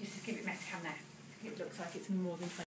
Just give it back to Cam now. It looks like it's more than 20.